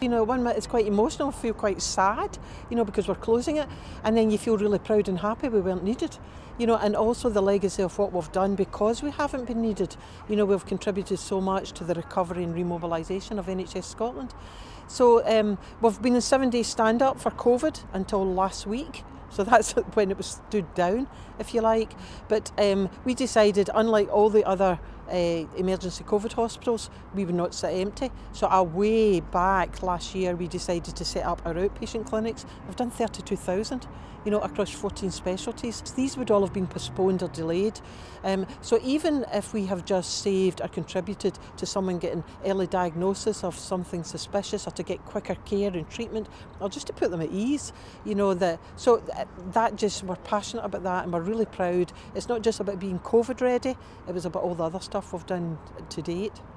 You know, one minute it's quite emotional, feel quite sad, you know, because we're closing it, and then you feel really proud and happy we weren't needed. You know, and also the legacy of what we've done because we haven't been needed. You know, we've contributed so much to the recovery and remobilisation of NHS Scotland. So um, we've been in seven day stand up for COVID until last week. So that's when it was stood down, if you like. But um, we decided, unlike all the other uh, emergency COVID hospitals, we would not sit empty. So our way back last year, we decided to set up our outpatient clinics. We've done 32,000, you know, across 14 specialties. These would all have been postponed or delayed. Um, so even if we have just saved or contributed to someone getting early diagnosis of something suspicious or to get quicker care and treatment, or just to put them at ease, you know, that so that just we're passionate about that and we're really proud. It's not just about being COVID ready; it was about all the other stuff we've done to date.